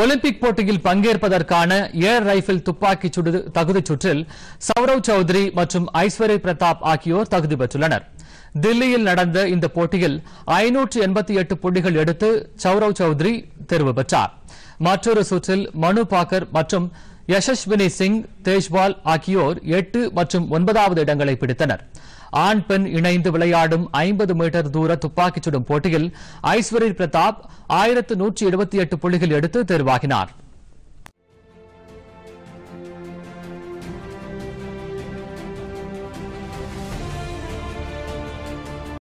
Olympic போட்டியில் பங்கேற்பதற்கான air rifle துப்பாக்கி சுடு தகுதிச் சுற்றில் சௌரவ் சௌத்ரி மற்றும் ஐஸ்வர்யா பிரதாப் ஆகியோர் தகுதி பெற்றுள்ளனர். தில்லியில் நடந்த இந்த போட்டியில் ஐநூற்று எண்பத்தி எட்டு புள்ளிகள் எடுத்து சௌரவ் சௌத்ரி தேர்வு பெற்றார். மற்றொரு சுற்றில் மனு பாக்கர் மற்றும் யசஸ்வினி சிங் தேஜ்வால் ஆகியோர் எட்டு மற்றும் ஒன்பதாவது இடங்களை பிடித்தனர். ஆண் பெண் இணைந்து விளையாடும் ஐம்பது மீட்டர் தூர துப்பாக்கிச் சுடும் போட்டியில் ஐஸ்வரி பிரதாப் ஆயிரத்து நூற்றி எழுபத்தி எட்டு புள்ளிகள் எடுத்து தேர்வாகினாா்